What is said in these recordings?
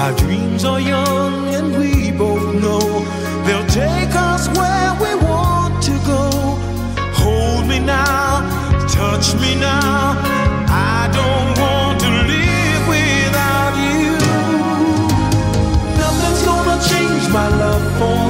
Our dreams are young and we both know they'll take us where we want to go. Hold me now, touch me now. I don't want to live without you. Nothing's gonna change my love for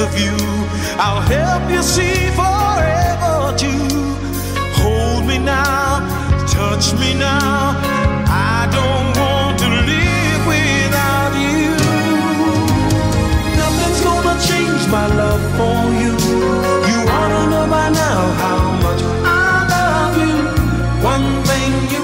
the view. I'll help you see forever too. Hold me now, touch me now. I don't want to live without you. Nothing's gonna change my love for you. You ought to know by now how much I love you. One thing you